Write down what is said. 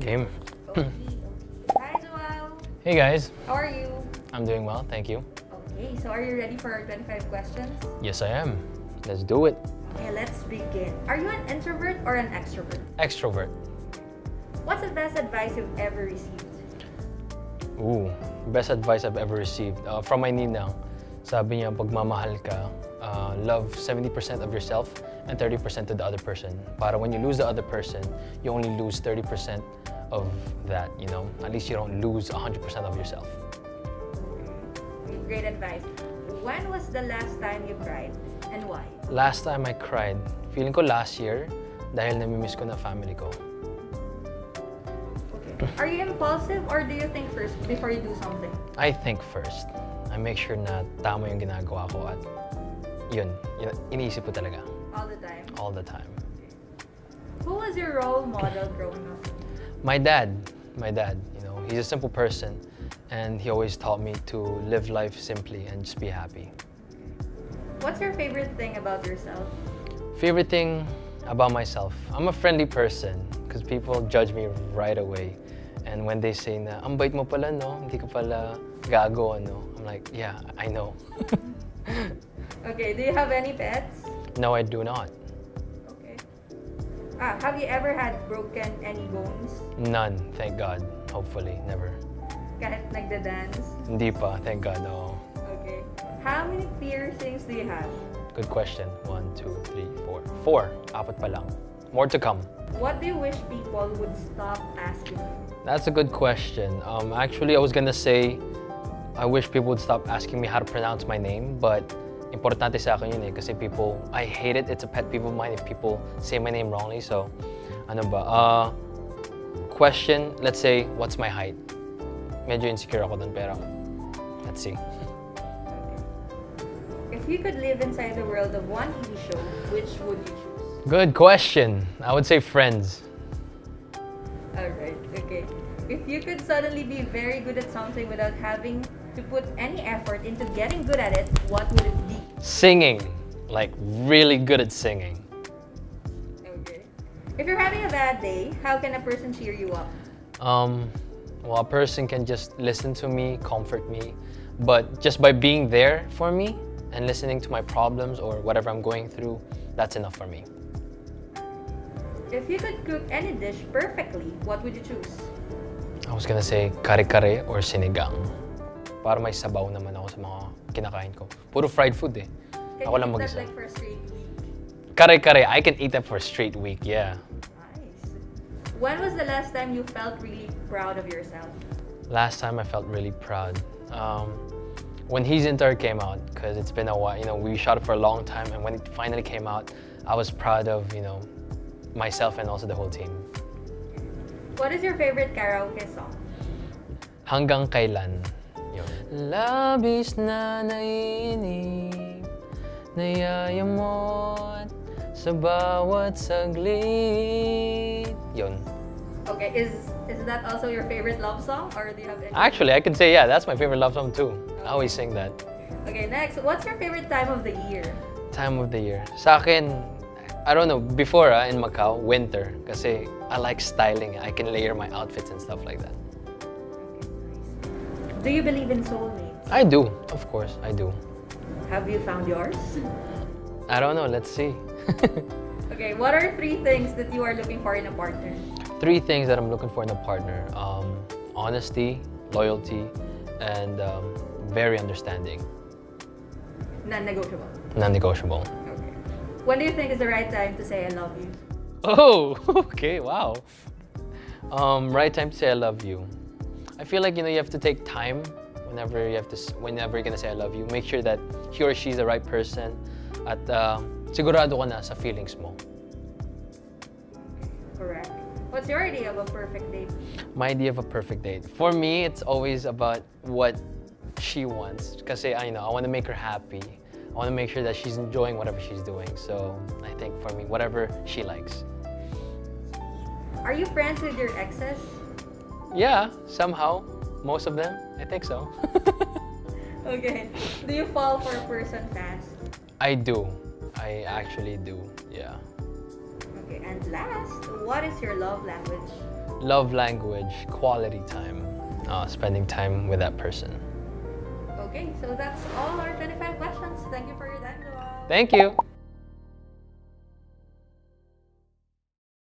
Game. Hi, Joao. Hey guys, How are you? I'm doing well, thank you. Okay, so are you ready for our 25 questions? Yes, I am. Let's do it. Okay, let's begin. Are you an introvert or an extrovert? Extrovert. What's the best advice you've ever received? Ooh, best advice I've ever received uh, from my ninang. Sabi niya, pagmamahal ka, uh, love 70% of yourself and 30% to the other person. Para when you lose the other person, you only lose 30% of that, you know? At least you don't lose 100% of yourself. Great advice. When was the last time you cried and why? Last time I cried, feeling ko last year dahil namimiss ko na family ko. Okay. Are you impulsive or do you think first before you do something? I think first. I make sure na tama yung ginagawa ko at yun, yun iniisip ko talaga All the time. all the time. Who was your role model growing up? My dad, my dad, you know, he's a simple person and he always taught me to live life simply and just be happy. What's your favorite thing about yourself? Favorite thing about myself, I'm a friendly person because people judge me right away. And when they say na, ang bait mo pala, no? Hindi ka pala gago, ano? I'm like, yeah, I know. Okay, do you have any pets? no, I do not. Okay. Ah, have you ever had broken any bones? None, thank God. Hopefully, never. Kahit nagda-dance? Hindi pa, thank God, no. Okay. How many piercings do you have? Good question. One, two, three, four. Four. Apat pa lang. More to come. What do you wish people would stop asking you? That's a good question. Um, actually, I was gonna say, I wish people would stop asking me how to pronounce my name, but importante sa akin yun eh, kasi people, I hate it. It's a pet peeve of mine if people say my name wrongly. So, ano ba? Uh, question, let's say, what's my height? Medyo insecure ako dun, pero let's see. If you could live inside the world of one TV show, which would you choose? Good question. I would say Friends. Alright, okay. If you could suddenly be very good at something without having to put any effort into getting good at it, what would it be? Singing. Like, really good at singing. Okay. If you're having a bad day, how can a person cheer you up? Um, well, a person can just listen to me, comfort me, but just by being there for me and listening to my problems or whatever I'm going through, that's enough for me. If you could cook any dish perfectly, what would you choose? I was gonna say kare-kare or sinigang. Para may sabaw naman ako sa mga kinakain ko. Puro fried food eh. Can Ako lang mag-isa. like for a straight week? Kare-kare, I can eat that for a straight week, yeah. Nice. When was the last time you felt really proud of yourself? Last time I felt really proud. Um, when He's Into Her came out, because it's been a while, you know, we shot it for a long time, and when it finally came out, I was proud of, you know, myself and also the whole team. What is your favorite karaoke song? Hanggang kailan. Yun. Labis na nainip, nayayamot sa bawat saglit. Yun. Okay, is is that also your favorite love song, or do you have any? Actually, I can say, yeah, that's my favorite love song too. I always sing that. Okay, next, what's your favorite time of the year? Time of the year. Sa akin, I don't know, before ah, in Macau, winter. Kasi I like styling. I can layer my outfits and stuff like that. Do you believe in soulmates? I do, of course, I do. Have you found yours? I don't know, let's see. Okay, what are three things that you are looking for in a partner? Three things that I'm looking for in a partner um, honesty, loyalty, and um, very understanding. Non-negotiable. Non negotiable. Okay. When do you think is the right time to say I love you? Oh, okay, wow. Um, right time to say I love you. I feel like you know you have to take time whenever you have to whenever you're gonna say I love you. Make sure that he or she's the right person at uh, sigurado ka na sa feelings mo. Correct. What's your idea of a perfect date? My idea of a perfect date. For me, it's always about what she wants. Because I know I want to make her happy. I want to make sure that she's enjoying whatever she's doing. So I think for me, whatever she likes. Are you friends with your exes? Yeah, somehow, most of them, I think so. Okay. Do you fall for a person fast? I do. I actually do. Yeah. Okay, and last, what is your love language? love language, quality time, uh, spending time with that person. Okay, so that's all our 25 questions. Thank you for your time, Joao. Thank you.